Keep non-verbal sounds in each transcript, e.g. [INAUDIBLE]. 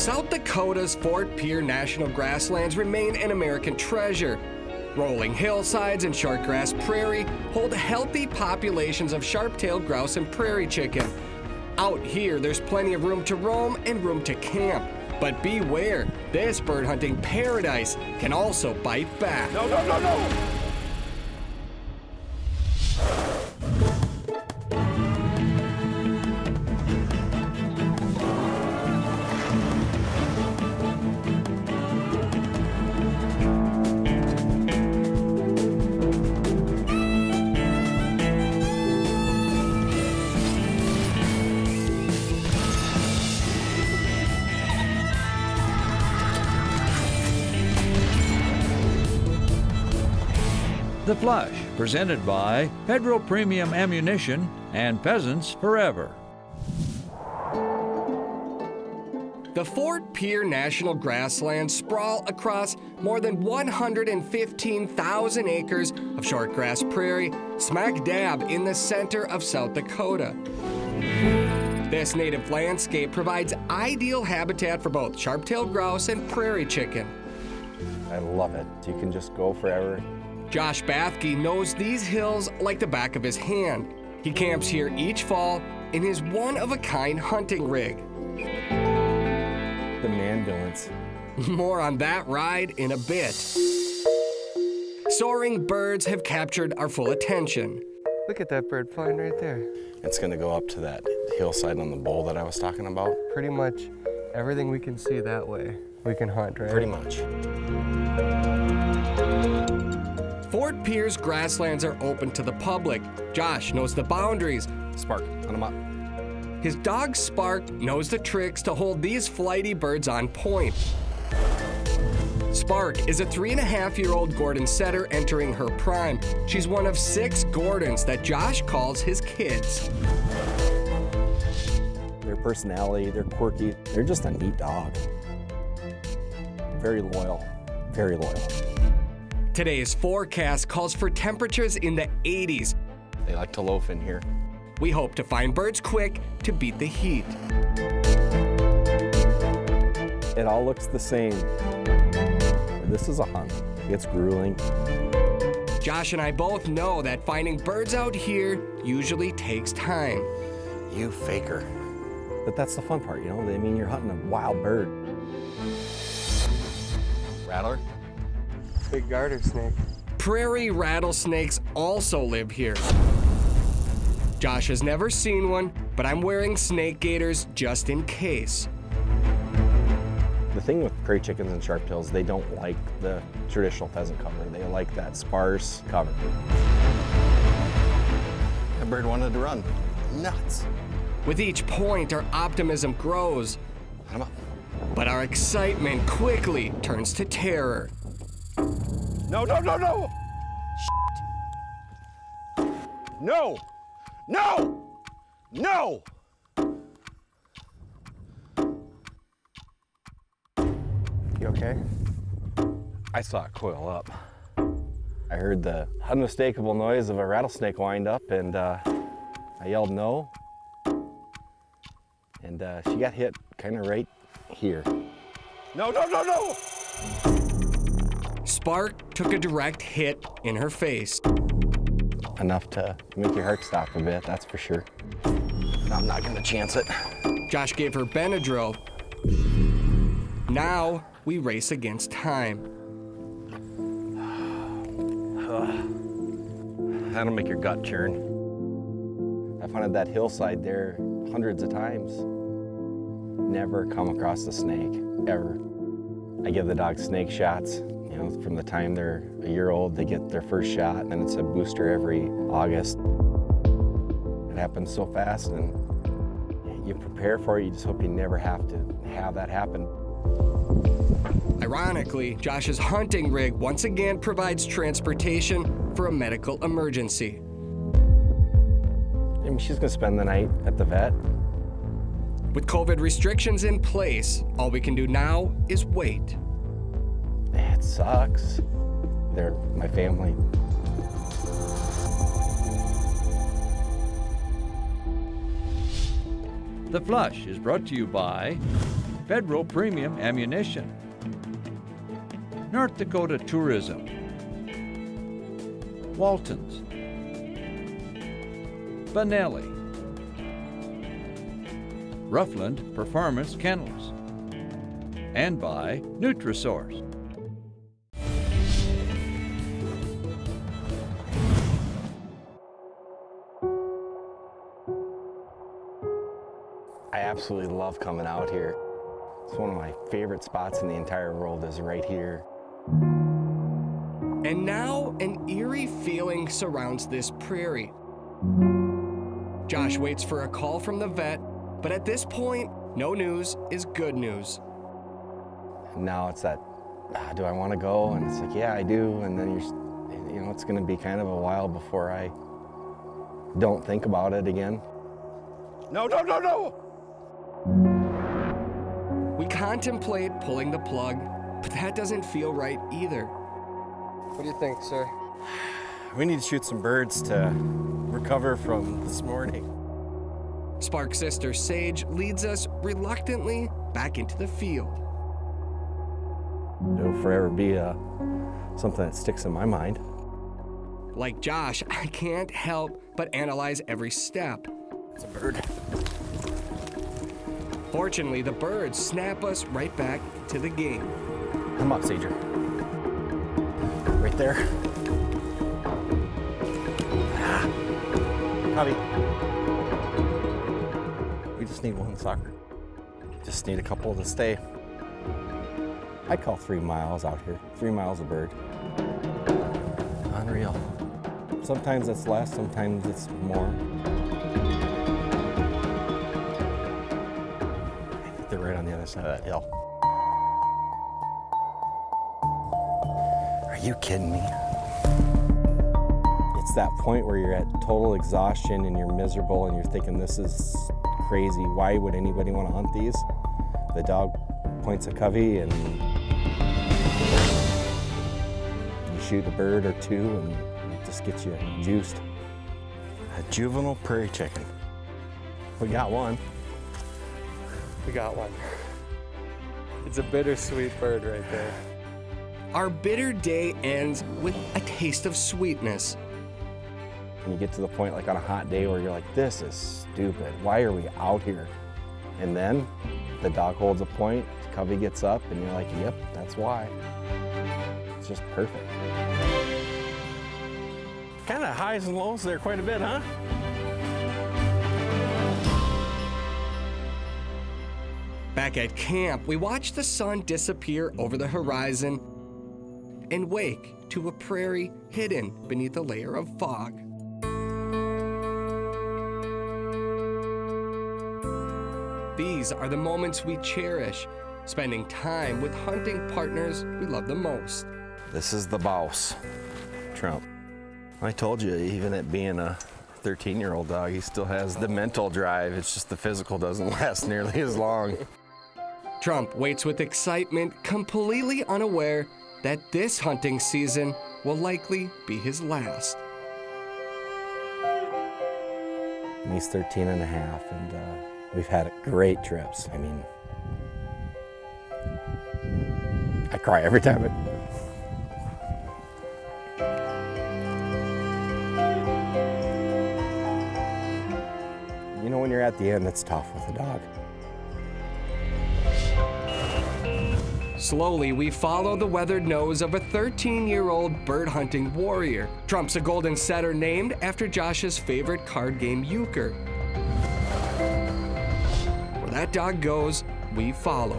South Dakota's Fort Pierre National Grasslands remain an American treasure. Rolling hillsides and shortgrass prairie hold healthy populations of sharp-tailed grouse and prairie chicken. Out here, there's plenty of room to roam and room to camp. But beware, this bird hunting paradise can also bite back. No, no, no, no! The Flush, presented by Federal Premium Ammunition and Pheasants Forever. The Fort Pierre National Grasslands sprawl across more than 115,000 acres of shortgrass prairie, smack dab in the center of South Dakota. This native landscape provides ideal habitat for both sharp-tailed grouse and prairie chicken. I love it. You can just go forever. Josh Bathke knows these hills like the back of his hand. He camps here each fall in his one-of-a-kind hunting rig. The Manbulance. [LAUGHS] More on that ride in a bit. Soaring birds have captured our full attention. Look at that bird flying right there. It's gonna go up to that hillside on the bowl that I was talking about. Pretty much everything we can see that way, we can hunt, right? Pretty much. Fort Pierre's grasslands are open to the public. Josh knows the boundaries. Spark, hunt 'em up. His dog Spark knows the tricks to hold these flighty birds on point. Spark is a three and a half year old Gordon setter entering her prime. She's one of six Gordons that Josh calls his kids. Their personality, they're quirky. They're just a neat dog. Very loyal, very loyal. Today's forecast calls for temperatures in the 80s. They like to loaf in here. We hope to find birds quick to beat the heat. It all looks the same. This is a hunt. It's grueling. Josh and I both know that finding birds out here usually takes time. You faker. But that's the fun part, you know? I mean, you're hunting a wild bird. Rattler? Big garter snake. Prairie rattlesnakes also live here. Josh has never seen one, but I'm wearing snake gaiters just in case. The thing with prairie chickens and sharp sharptails, they don't like the traditional pheasant cover. They like that sparse cover. That bird wanted to run. Nuts. With each point, our optimism grows, Hunt 'em up. but our excitement quickly turns to terror. No, no, no, no! No! No! No! You okay? I saw it coil up. I heard the unmistakable noise of a rattlesnake wind up and uh, I yelled no. And uh, she got hit kind of right here. No, no, no, no! Spark took a direct hit in her face. Enough to make your heart stop a bit, that's for sure. I'm not gonna chance it. Josh gave her Benadryl. Now we race against time. [SIGHS] That'll make your gut churn. I've hunted that hillside there hundreds of times. Never come across a snake, ever. I give the dog snake shots. You know, from the time they're a year old, they get their first shot, and it's a booster every August. It happens so fast, and you prepare for it. You just hope you never have to have that happen. Ironically, Josh's hunting rig once again provides transportation for a medical emergency. I mean, she's gonna spend the night at the vet. With COVID restrictions in place, all we can do now is wait. It sucks. They're my family. The Flush is brought to you by Federal Premium Ammunition. North Dakota Tourism. Waltons. Benelli. Ruff Land Performance Kennels. And by Nutrisource. Absolutely love coming out here. It's one of my favorite spots in the entire world is right here. And now an eerie feeling surrounds this prairie. Josh waits for a call from the vet, but at this point, no news is good news. Now it's that, ah, do I want to go? And it's like, yeah, I do. And then you're, you know, it's going to be kind of a while before I don't think about it again. No, no, no, no! We contemplate pulling the plug, but that doesn't feel right either. What do you think, sir? We need to shoot some birds to recover from this morning. Spark sister Sage leads us reluctantly back into the field. It'll forever be uh, something that sticks in my mind. Like Josh, I can't help but analyze every step. It's a bird. Fortunately, the birds snap us right back to the game. Come up, Sager. Right there. Ah. Covey. We just need one sucker. Just need a couple to stay. I call three miles out here. Three miles a bird. Unreal. Sometimes it's less, sometimes it's more. Other side of that hill. Are you kidding me? It's that point where you're at total exhaustion and you're miserable and you're thinking, this is crazy. Why would anybody want to hunt these? The dog points a covey and you shoot a bird or two and it just gets you juiced. A juvenile prairie chicken. We got one. We got one. It's a bittersweet bird right there. Our bitter day ends with a taste of sweetness. And you get to the point like on a hot day where you're like, this is stupid. Why are we out here? And then the dog holds a point, Covey gets up, and you're like, yep, that's why. It's just perfect. Kind of highs and lows there quite a bit, huh? Back at camp, we watch the sun disappear over the horizon and wake to a prairie hidden beneath a layer of fog. These are the moments we cherish, spending time with hunting partners we love the most. This is the boss, Trump. I told you, even at being a 13 year old dog, he still has the mental drive. It's just the physical doesn't [LAUGHS] last nearly as long. Trump waits with excitement, completely unaware that this hunting season will likely be his last. He's 13 and a half, and uh, we've had great trips. I mean, I cry every time. It, you know, when you're at the end, it's tough with a dog. Slowly, we follow the weathered nose of a 13 year old bird hunting warrior. Trump's a Gordon setter named after Josh's favorite card game, Euchre. Where that dog goes, we follow.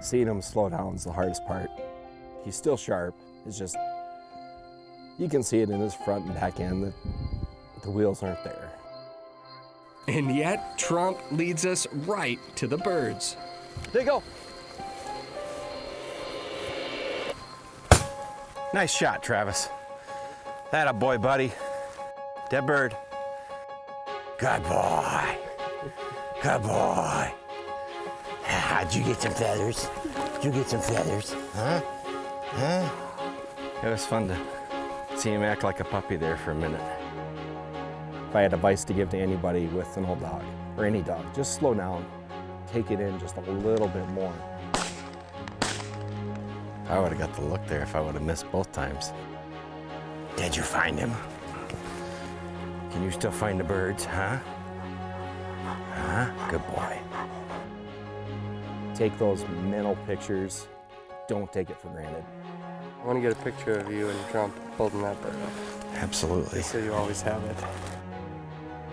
Seeing him slow down is the hardest part. He's still sharp. It's just, you can see it in his front and back end that the wheels aren't there. And yet, Trump leads us right to the birds. There you go. Nice shot, Travis. That a boy, buddy. Dead bird. Good boy. Good boy. Did you get some feathers? Did you get some feathers? Huh? Huh? It was fun to see him act like a puppy there for a minute. If I had advice to give to anybody with an old dog, or any dog, just slow down. Take it in just a little bit more. I would have got the look there if I would have missed both times. Did you find him? Can you still find the birds, huh? Huh? Good boy. Take those mental pictures. Don't take it for granted. I want to get a picture of you and Trump holding that bird up. Absolutely. So you always have it.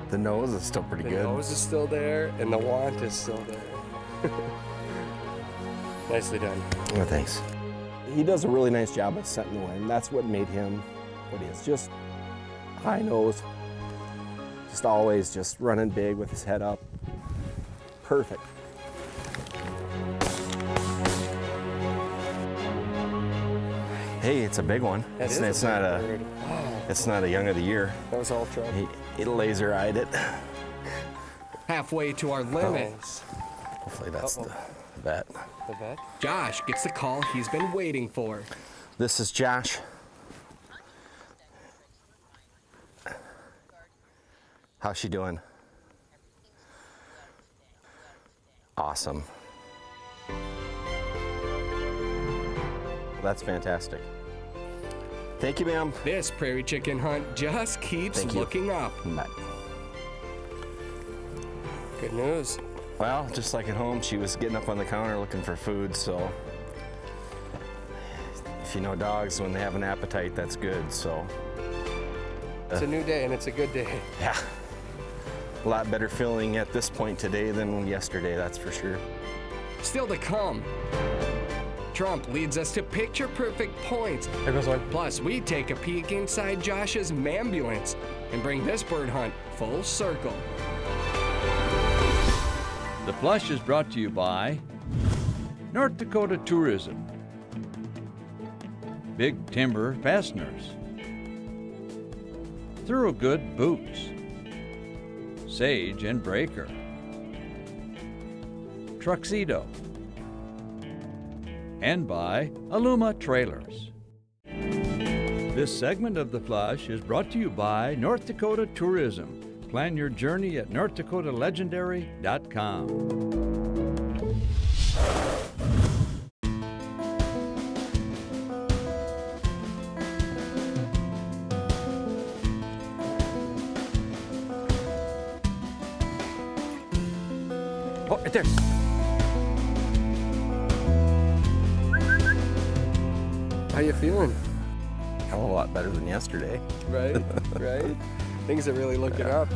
The nose is still pretty The good. The nose is still there and the want is still there. [LAUGHS] Nicely done. Oh, thanks. He does a really nice job of setting the wind. That's what made him what he is. Just high nose. Just always just running big with his head up. Perfect. Hey, it's a big one. That it's is a it's not a. Wow, it's not a young of the year. that was all Trump. He, he laser eyed it. Halfway to our oh. limits, Hopefully that's Uh-oh. the vet. The vet? Josh gets the call he's been waiting for. This is Josh. How's she doing? Awesome. That's fantastic. Thank you, ma'am. This prairie chicken hunt just keeps looking up. Good news. Well, just like at home, she was getting up on the counter looking for food, so if you know dogs, when they have an appetite, that's good, so It's a new day and it's a good day. [LAUGHS] yeah. A lot better feeling at this point today than yesterday, that's for sure. Still to come. Trump leads us to picture perfect points. There goes one. Plus, we take a peek inside Josh's Manbulance and bring this bird hunt full circle. The Flush is brought to you by North Dakota Tourism, Big Timber Fasteners, Thorogood Boots, Sage and Braker, Truxedo, and by Aluma Trailers. This segment of The Flush is brought to you by North Dakota Tourism. Plan your journey at NorthDakotaLegendary.com. feeling? Hell of a lot better than yesterday. Right? [LAUGHS] right? Things are really looking up.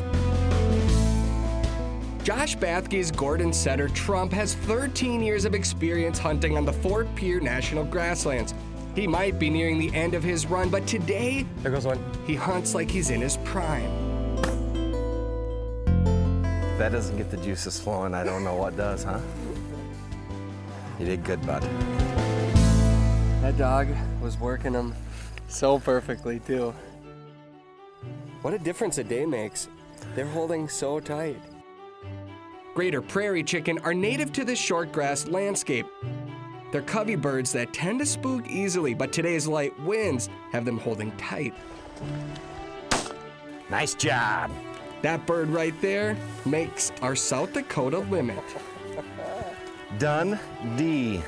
Josh Bathke's Gordon Setter Trump has 13 years of experience hunting on the Fort Pierre National Grasslands. He might be nearing the end of his run, but today There goes one. he hunts like he's in his prime. If that doesn't get the juices flowing, I don't know what does, huh? You did good, bud. That dog was working them so perfectly too. What a difference a day makes. They're holding so tight. Greater prairie chicken are native to the shortgrass landscape. They're covey birds that tend to spook easily, but today's light winds have them holding tight. Nice job. That bird right there makes our South Dakota limit. Done D.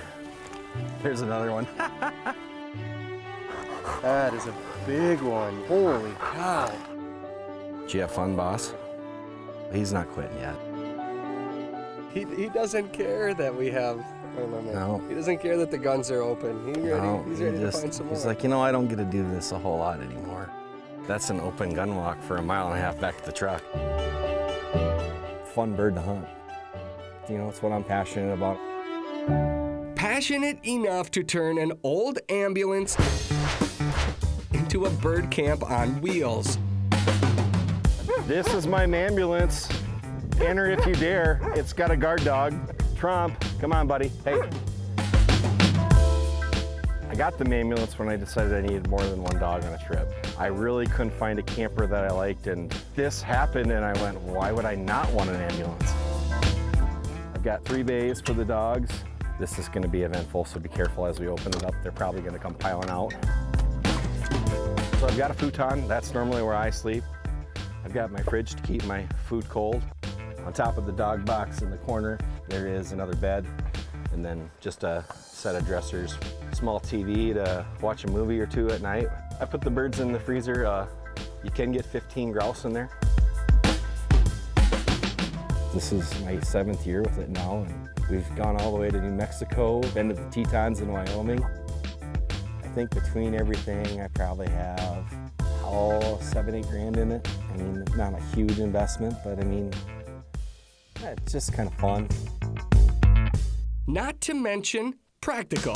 Here's another one. [LAUGHS] That is a big one. Holy cow. Did you have fun, boss? He's not quitting yet. He, he doesn't care that we have limit. No. He doesn't care that the guns are open. He ready, No, he's he ready just- to find some more. He's like, you know, I don't get to do this a whole lot anymore. That's an open gun walk for a mile and a half back to the truck. Fun bird to hunt. You know, it's what I'm passionate about. Passionate enough to turn an old ambulance into a bird camp on wheels. This is my ambulance. Enter if you dare. It's got a guard dog. Trump, come on, buddy. Hey. I got the ambulance when I decided I needed more than one dog on a trip. I really couldn't find a camper that I liked, and this happened, and I went, why would I not want an ambulance? I've got three bays for the dogs. This is going to be eventful, so be careful as we open it up. They're probably going to come piling out. So I've got a futon. That's normally where I sleep. I've got my fridge to keep my food cold. On top of the dog box in the corner, there is another bed and then just a set of dressers, small TV to watch a movie or two at night. I put the birds in the freezer. Uh, you can get 15 grouse in there. This is my seventh year with it now, and we've gone all the way to New Mexico, been to the Tetons in Wyoming. I think between everything, I probably have all seven, eight grand in it. I mean, not a huge investment, but I mean, it's just kind of fun. Not to mention practical.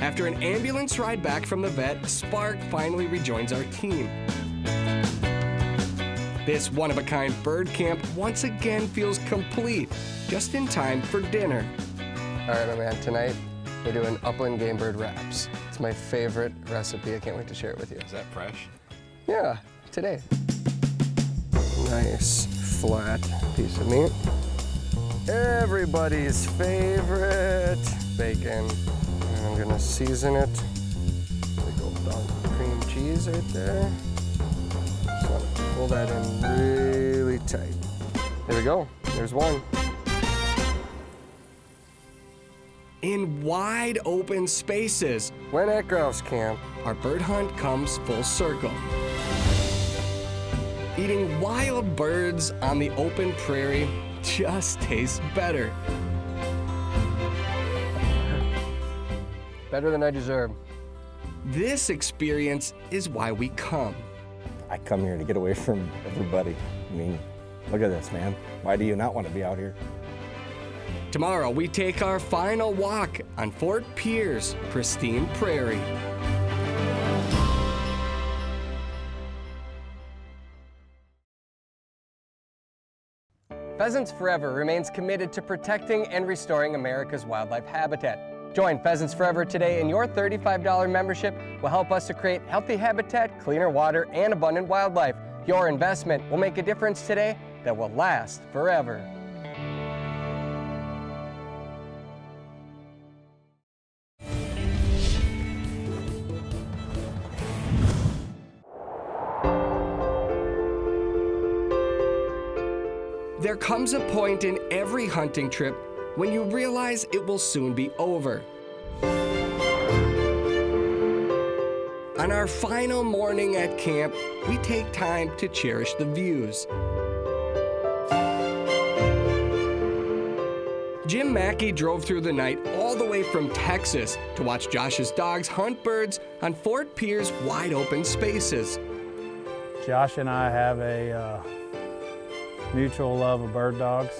After an ambulance ride back from the vet, Spark finally rejoins our team. This one of a kind bird camp once again feels complete, just in time for dinner. All right, my man, tonight we're doing upland game bird wraps. It's my favorite recipe. I can't wait to share it with you. Is that fresh? Yeah, today. Nice flat piece of meat. Everybody's favorite bacon. And I'm gonna season it. Big old dog cream cheese right there. So pull that in really tight. There we go. There's one. In wide open spaces, When at grouse camp, our bird hunt comes full circle. Eating wild birds on the open prairie just tastes better. better than I deserve. This experience is why we come. I come here to get away from everybody. I mean, look at this, man. Why do you not want to be out here? Tomorrow, we take our final walk on Fort Pierre's, pristine prairie. Pheasants Forever remains committed to protecting and restoring America's wildlife habitat. Join Pheasants Forever today, and your $35 membership will help us to create healthy habitat, cleaner water, and abundant wildlife. Your investment will make a difference today that will last forever. Comes a point in every hunting trip when you realize it will soon be over. On our final morning at camp, we take time to cherish the views. Jim Mackey drove through the night all the way from Texas to watch Josh's dogs hunt birds on Fort Pierre's wide open spaces. Josh and I have a uh, mutual love of bird dogs.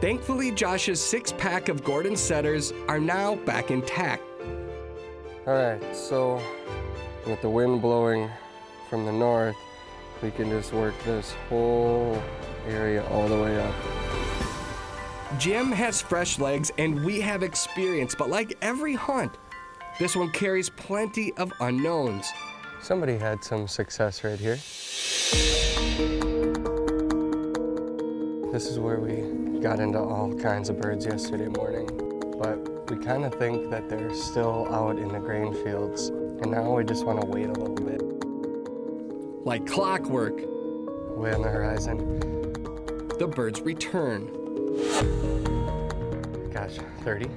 Thankfully, Josh's six pack of Gordon setters are now back intact. All right, so with the wind blowing from the north, we can just work this whole area all the way up. Jim has fresh legs and we have experience, but like every hunt, this one carries plenty of unknowns. Somebody had some success right here. This is where we got into all kinds of birds yesterday morning, but we kind of think that they're still out in the grain fields, and now we just want to wait a little bit. Like clockwork, Way on the horizon. the birds return. Gosh, 30?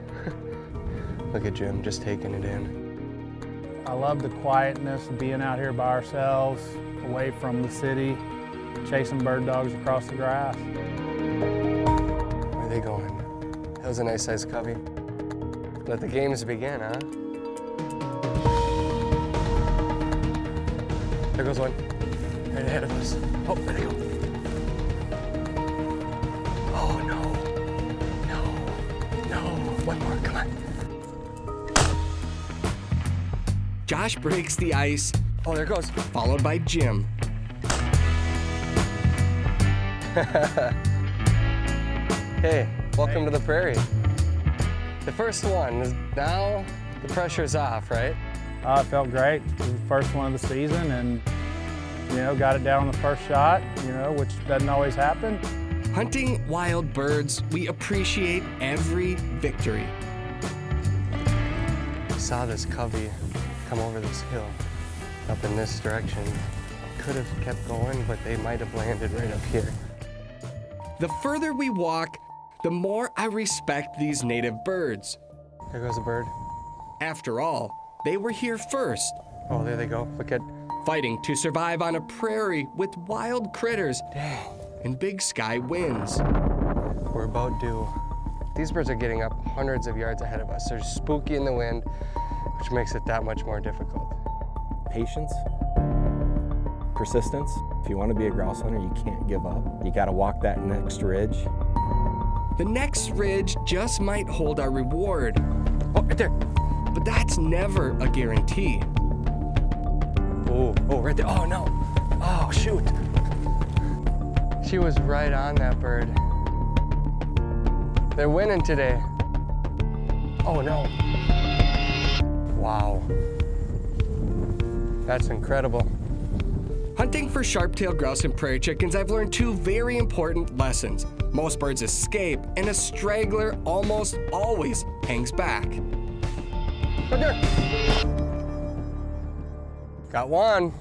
[LAUGHS] Look at Jim just taking it in. I love the quietness of being out here by ourselves, away from the city, chasing bird dogs across the grass. That was a nice sized covey. Let the games begin, huh? There goes one. Right ahead of us. Oh, there they go. Oh, no. No. No. One more. Come on. Josh breaks the ice, Oh, there it goes. followed by Jim. [LAUGHS] Hey, welcome to the prairie. The first one is now the pressure's off, right? Uh, it felt great. It was the first one of the season and, you know, got it down on the first shot, you know, which doesn't always happen. Hunting wild birds, we appreciate every victory. saw this covey come over this hill up in this direction. could have kept going, but they might have landed right up here. The further we walk, the more I respect these native birds. There goes a bird. After all, they were here first, Oh, there they go. Look at, fighting to survive on a prairie with wild critters Dang. and big sky winds. we're about due. These birds are getting up hundreds of yards ahead of us. They're spooky in the wind, which makes it that much more difficult. Patience, persistence. If you want to be a grouse hunter, you can't give up. You got to walk that next ridge. The next ridge just might hold our reward, Oh, right there. but that's never a guarantee. Oh, oh, right there. Oh, no. Oh, shoot. She was right on that bird. They're winning today. Oh, no. Wow. That's incredible. Hunting for sharp-tailed grouse and prairie chickens, I've learned two very important lessons. Most birds escape, and a straggler almost always hangs back. Right there. Got one.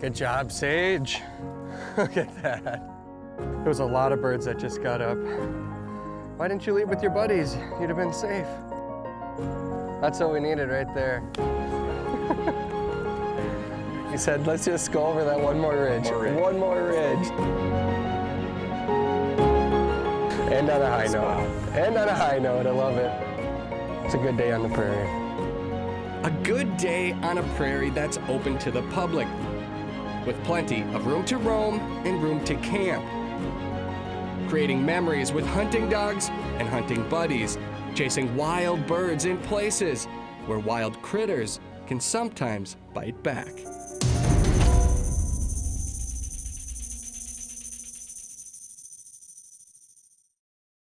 Good job, Sage. [LAUGHS] Look at that. There was a lot of birds that just got up. Why didn't you leave with your buddies? You'd have been safe. That's what we needed right there. [LAUGHS] he said, let's just go over that one more ridge. One more ridge. End on a high note. End on a high note. I love it. It's a good day on the prairie. A good day on a prairie that's open to the public, with plenty of room to roam and room to camp. Creating memories with hunting dogs and hunting buddies, chasing wild birds in places where wild critters can sometimes bite back.